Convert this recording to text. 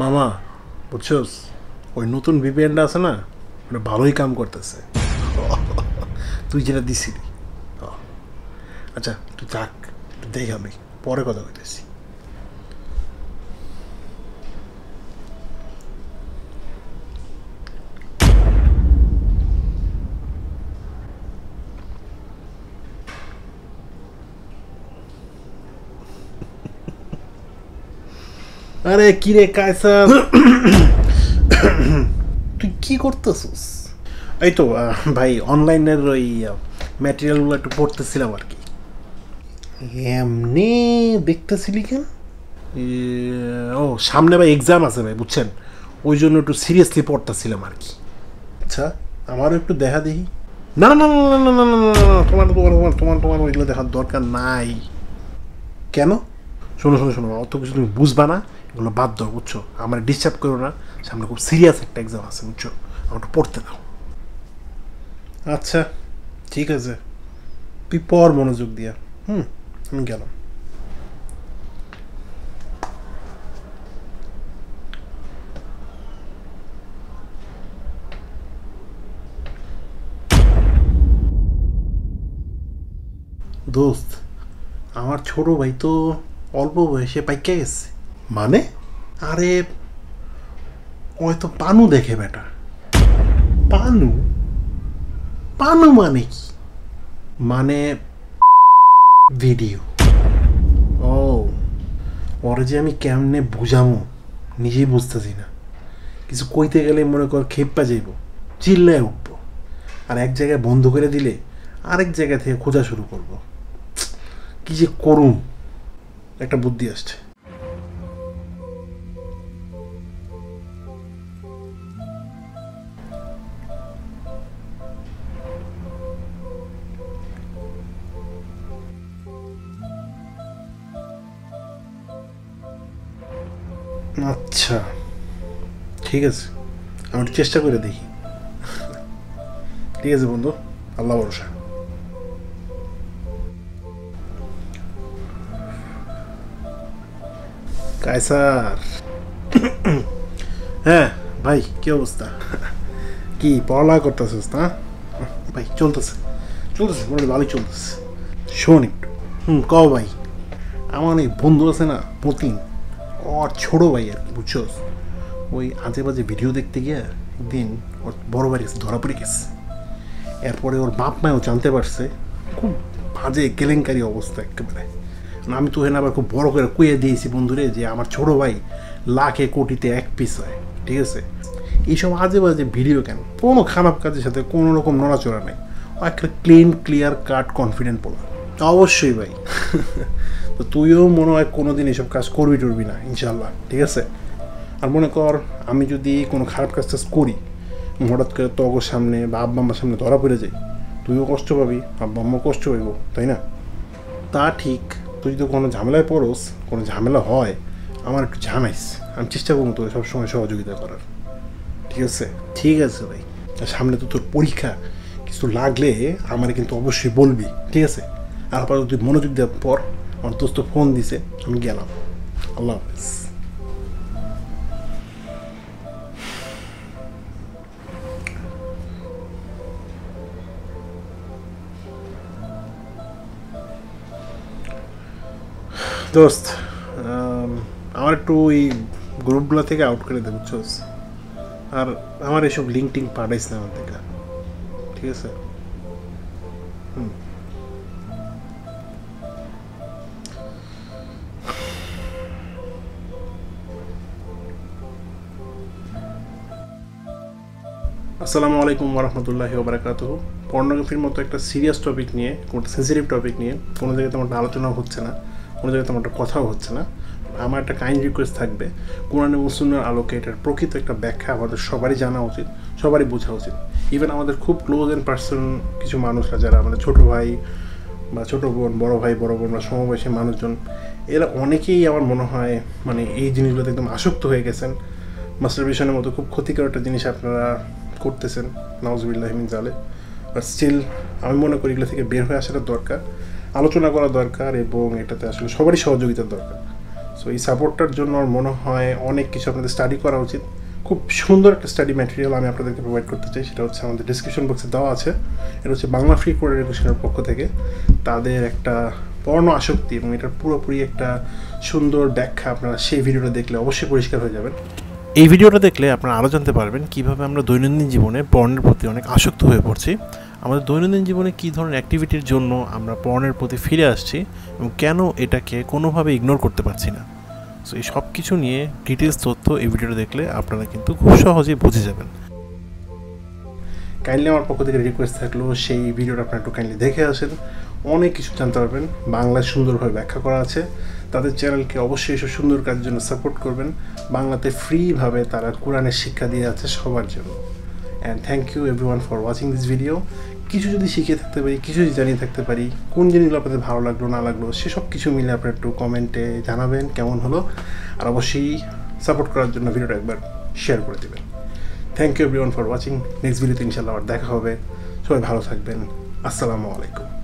মামা, বুঝছোস? ওই নতুন ভিপিএনটা আছে না, ওটা ভালোই কাম করতেছে। তুই যেটা দিছিলি। আচ্ছা তুই থাক দেখ আমি, পরে কথা কইতেছি আরে কিরে কায়সা তুই কি করতেছিস এই তো ভাই অনলাইনের ওই ম্যাটেরিয়ালগুলো একটু পড়তেছিলাম আর কি এমনি দেখতেছিলি কেন ও সামনে ভাই এক্সাম আছে ভাই বুঝছেন ওই জন্য একটু সিরিয়াসলি পড়তেছিলাম আর কি আচ্ছা আমারও একটু দেখা দেখি না না না না না না তোমার তোমার তোমার তোমার তোমার ওইগুলো দেখার দরকার নাই কেন শোনো শোনো শোনো অত কিছু তুমি বুঝবা না এগুলো বাদ দাও, বুঝছ? আমার ডিস্টার্ব করো না। সামনে খুব সিরিয়াস একটা এক্সাম আছে, বুঝছ? আমার একটু পড়তে দাও। আচ্ছা ঠিক আছে। তুই পর মনোযোগ দিয়া। হুম, আমি গেলাম। দোস্ত, আমার ছোট ভাই তো অল্প বয়সে পাইকা গেছে। মানে? আরে, ওই তো পানু দেখে বেটা পানু? পানু মানে কি? মানে ভিডিও। ও, ওরে যে আমি কেমনে বুঝামো, নিজেই বুঝতেছি না। কিছু কইতে গেলে মনে কর খেপা যাইব, চিল্লায় উঠবো। আর এক জায়গায় বন্ধ করে দিলে আরেক জায়গা থেকে খোঁজা শুরু করব। কি যে করুন একটা বুদ্ধি আসছে। আচ্ছা ঠিক আছে, আমি একটু চেষ্টা করে দেখি। ঠিক আছে বন্ধু, আল্লাহ ভরসা। কায়সার। হ্যাঁ ভাই, কি অবস্থা? কি, পড়ালেখা করতেছিস না? ভাই, চলতেছে চলতেছে, মোটামুটি ভালোই চলতেছে। শোন একটু, হুম, কও ভাই, আমার এই বন্ধু আছে না মতিন ওর ছোট ভাই আর কি বুঝছোস ওই আজে বাজে ভিডিও দেখতে গিয়ে একদিন ওর বড় ভাই ধরা পড়ে গেছে এরপরে ওর বাপ মায়ও জানতে পারছে খুব বাজে কেলেঙ্কারি অবস্থা একেবারে আমি তো এখানে আবার খুব বড় করে কুয়ে দিয়েছি বন্ধুরে যে আমার ছোট ভাই লাখে কোটিতে এক পিস হয় ঠিক আছে এইসব আজে বাজে ভিডিও কেন কোনো খারাপ কাজের সাথে কোনো রকম নড়াচড়া নেই একটা ক্লিন ক্লিয়ার কাট কনফিডেন্ট বলা অবশ্যই ভাই তো তুইও মনে হয় কোনো দিন এসব কাজ করবি টরবি না ইনশাল্লাহ ঠিক আছে? আর মনে কর আমি যদি কোনো খারাপ কাজ টাজ করি হঠাৎ করে তগর সামনে বা আব্বা আম্মার সামনে ধরা পড়ে যাই তুইও কষ্ট পাবি আব্বা আম্মা কষ্ট পাইব তাই না? তা ঠিক তুই যদি কোনো ঝামেলায় পড়োস কোনো ঝামেলা হয় আমার একটু জানাইস আমি চেষ্টা করব তোকে সবসময় সহযোগিতা করার ঠিক আছে? ঠিক আছে ভাই। আর সামনে তো তোর পরীক্ষা কিছু লাগলে আমার কিন্তু অবশ্যই বলবি ঠিক আছে? আর আপাতত তুই মনোযোগ দেওয়ার পর আমার দোস্ত ফোন দিছে, আমি গেলাম। আল্লাহ হাফেজ। দোস্ত আমার একটু ওই গ্রুপগুলো থেকে আউট করে দে বুঝছোস আর আমার এসব লিঙ্ক টিঙ্ক পাঠাইস না আমার থেকে ঠিক আছে? হুম। আসসালামু আলাইকুম ওরহমতুল্লাহি ওবরাকাত পর্নোগ্রাফির মতো একটা সিরিয়াস টপিক নিয়ে, কোনো সেন্সিটিভ টপিক নিয়ে কোনো জায়গায় একটা আলোচনা হচ্ছে না, কোনো জায়গায় তেমন একটা কথাও হচ্ছে না। আমার একটা কাইন্ড রিকোয়েস্ট থাকবে, কোরআন এবং সুন্নার আলোকে এটার প্রকৃত একটা ব্যাখ্যা আমাদের সবারই জানা উচিত, সবারই বোঝা উচিত। ইভেন আমাদের খুব ক্লোজ অ্যান্ড পার্সন কিছু মানুষরা যারা আমাদের ছোটো ভাই বা ছোটো বোন, বড় ভাই, বড় বোন বা সমবয়সী মানুষজন, এরা অনেকেই আমার মনে হয় মানে এই জিনিসগুলোতে একদম আসক্ত হয়ে গেছেন। মাস্টারবেশনের মতো খুব ক্ষতিকর একটা জিনিস আপনারা করতেছেন নওয়াজবিল্লাহ মিন জালে বাট স্টিল আমি মনে করি এগুলো থেকে বের হয়ে আসাটা দরকার, আলোচনা করা দরকার এবং এটাতে আসলে সবারই সহযোগিতার দরকার। সো এই সাপোর্টটার জন্য আমার মনে হয় অনেক কিছু আপনাদের স্টাডি করা উচিত। খুব সুন্দর একটা স্টাডি ম্যাটেরিয়াল আমি আপনাদেরকে প্রোভাইড করতে চাই, সেটা হচ্ছে আমাদের ডিসক্রিপশন বক্সে দেওয়া আছে। এটা হচ্ছে বাংলা ফ্রি কোড এডুকেশনের পক্ষ থেকে। তাদের একটা পর্ণ আসক্তি এবং এটার পুরোপুরি একটা সুন্দর ব্যাখ্যা আপনারা সেই ভিডিওটা দেখলে অবশ্যই পরিষ্কার হয়ে যাবেন। এই ভিডিওটা দেখলে আপনারা আরও জানতে পারবেন কীভাবে আমরা দৈনন্দিন জীবনে পর্ণের প্রতি অনেক আসক্ত হয়ে পড়ছি। আমাদের দৈনন্দিন জীবনে কী ধরনের অ্যাক্টিভিটির জন্য আমরা পর্ণের প্রতি ফিরে আসছি এবং কেন এটাকে কোনোভাবে ইগনোর করতে পারছি না। সো এই সব কিছু নিয়ে ডিটেলস তথ্য এই ভিডিওটা দেখলে আপনারা কিন্তু খুব সহজেই বুঝে যাবেন। কাইন্ডলি আমার পক্ষ থেকে রিকোয়েস্ট থাকল, সেই ভিডিওটা আপনারা একটু কাইন্ডলি দেখে আসেন। অনেক কিছু জানতে পারবেন। বাংলায় সুন্দরভাবে ব্যাখ্যা করা আছে। তাদের চ্যানেলকে অবশ্যই এসব সুন্দর কাজের জন্য সাপোর্ট করবেন। বাংলাতে ফ্রিভাবে তারা কোরআনের শিক্ষা দিয়ে আছে সবার জন্য। And thank you everyone for watching this video কিছু যদি শিখে থাকতে পারি, কিছু যদি জানিয়ে থাকতে পারি, কোন জিনিসগুলো আপনাদের ভালো লাগল, না লাগল, সেসব কিছু মিলে আপনারা একটু কমেন্টে জানাবেন কেমন হলো। আর অবশ্যই সাপোর্ট করার জন্য ভিডিওটা একবার শেয়ার করে দেবেন। Thank you everyone for watching next ভিডিওতে ইনশাল্লাহ আবার দেখা হবে। সবাই ভালো থাকবেন। আসসালামু আলাইকুম।